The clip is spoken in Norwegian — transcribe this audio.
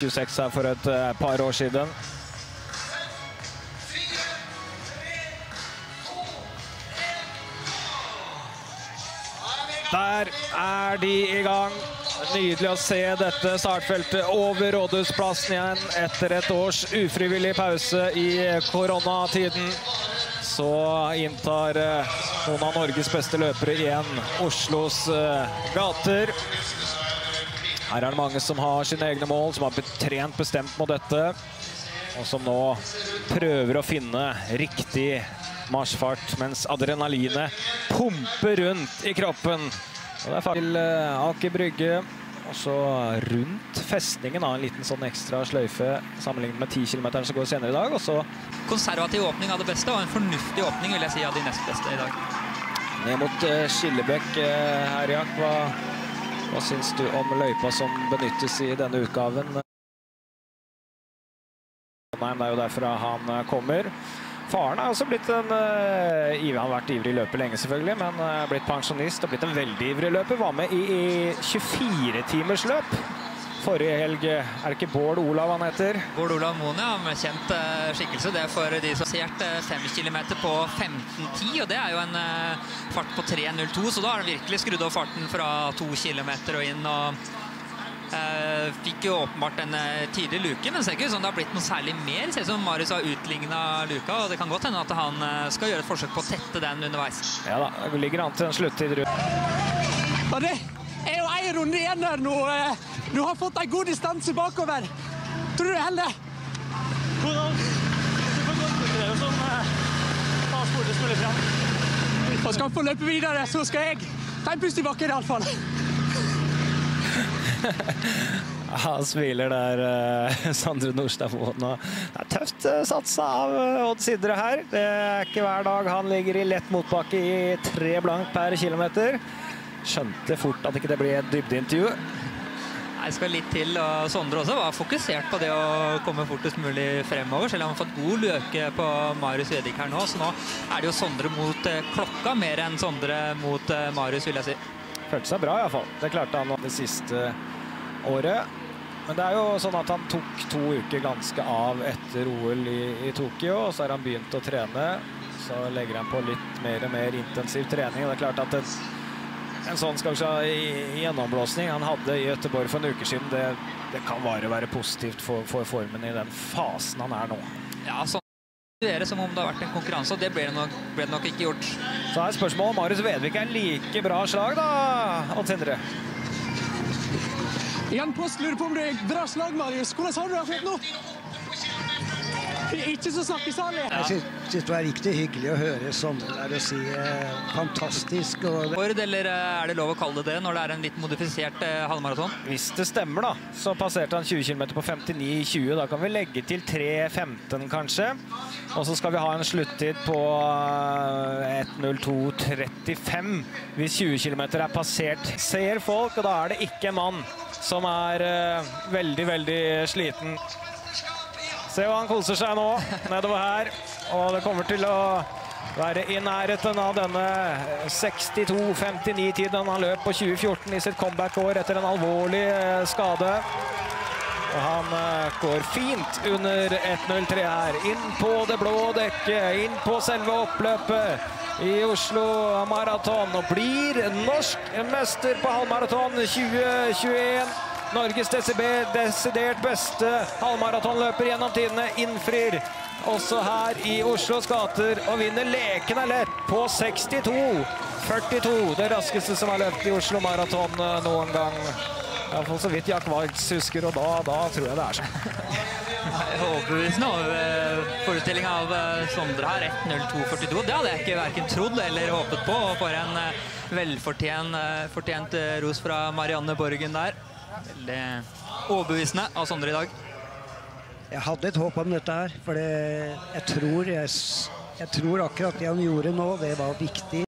26 her for et eh, par år siden. Der er de i gang. Nydelig å se dette startfeltet over Rådhusplassen igjen etter et års ufrivillig pause i koronatiden. Så inntar eh, noen av Norges beste løpere igjen Oslos eh, gater. Her er det mange som har sine egne mål, som har trent bestemt mot dette. Og som nå prøver å finne riktig marsjfart, mens adrenalinet pumper rundt i kroppen. Og det er faktisk til eh, Aker Brygge. Og så rundt festningen av en liten sånn ekstra sløyfe sammenlignet med 10 km som går senere i dag. Og så Konservativ åpning av det beste og en fornuftig åpning vil jeg si av de nest beste i dag. ned mot eh, Skillebekk eh, her, Jack. Hva, hva syns du om løypa som benyttes i denne utgaven? Nei, det er jo derfra han eh, kommer. Faren er også blitt en uh, ivrig, Han har vært ivrig løper lenge, selvfølgelig, men uh, blitt pensjonist og blitt en veldig ivrig løper. Var med i, i 24-timersløp forrige helg. Er det ikke Bård Olav han heter? Bård Olav Moen, ja, med kjent eh, skikkelse. Det er for de som har passert eh, 5 km på 15,10, og det er jo en eh, fart på 3,02, så da har han virkelig skrudd opp farten fra 2 km og inn. og eh, Fikk jo åpenbart en eh, tidlig luke, men det ser ikke ut som det har blitt noe særlig mer. Det ser ut som Marius har utligna luka, og det kan godt hende at han eh, skal gjøre et forsøk på å tette den underveis. Ja da, det ligger an til en sluttid. Og det én runde igjen her nå. eh, Du har fått en god distanse bakover. Tror du det holder? Og skal han få løpe videre, så skal jeg ta en pust i bakken iallfall. Han smiler der, eh, Sondre Nordstad Moen. og Det er tøft uh, satsa av eh, Odd Sidre her. Det er ikke hver dag han ligger i lett motbakke i tre blank per kilometer. Skjønte fort at ikke det ble et dybdeintervju. Jeg skal litt til, og Sondre også var fokusert på det å komme fortest mulig fremover, selv om han har fått god løke på Marius Vedvik her nå. Så nå er det jo Sondre mot eh, klokka, mer enn Sondre mot eh, Marius, vil jeg si. Følte seg bra, iallfall. Det klarte han det siste året. Men det er jo sånn at han tok to uker ganske av etter OL i, i Tokyo, og så har han begynt å trene. Så legger han på litt mer og mer intensiv trening. og det er klart at en, en sånn skal vi si, gjennomblåsning han hadde i Göteborg for en uke siden, det, det kan bare være positivt for, for formen i den fasen han er nå. Ja, sånn det som om det har vært en konkurranse, og det ble det nok, ble det nok ikke gjort. Så er spørsmålet om Marius Vedvik er like bra slag, da, Odd Sindre? Jan Post lurer på om det er bra slag, Marius. Hvordan har du det akkurat nå? Ikke så snakkesalig. Jeg syns det var riktig hyggelig å høre sånne der og si eh, fantastisk. Og Ford, eller eh, er det lov å kalle det det når det er en litt modifisert eh, halvmaraton? Hvis det stemmer, da, så passerte han 20 km på 59,20. Da kan vi legge til 3,15 kanskje. Og så skal vi ha en sluttid på eh, 1.02,35 hvis 20 km er passert. Ser folk, og da er det ikke en mann som er eh, veldig, veldig sliten. Se hva han koser seg nå nedover her. Og det kommer til å være i nærheten av denne 62-59-tiden han løp på 2014 i sitt comeback-år etter en alvorlig eh, skade. Og han eh, går fint under 1.03 her. Inn på det blå dekket, inn på selve oppløpet i Oslo Maraton. Og blir norsk mester på halvmaraton 2021. Norges desidert, desidert beste halvmaratonløper gjennom tidene innfrir også her i Oslos gater og vinner lekende lett på 62. 42, Det raskeste som er løpt i Oslo Maraton eh, noen gang. Iallfall så vidt Jack Waltz husker, og da, da tror jeg det er sånn. Overbevisende nå. Forestillingen av eh, Sondre her. 1.02,42. Det hadde jeg ikke verken trodd eller håpet på. Og for en eh, velfortjent fortjent, ros fra Marianne Borgen der. Veldig overbevisende av Sondre i dag. jeg hadde et håp om dette her, for jeg, jeg tror akkurat det han gjorde nå, det var viktig.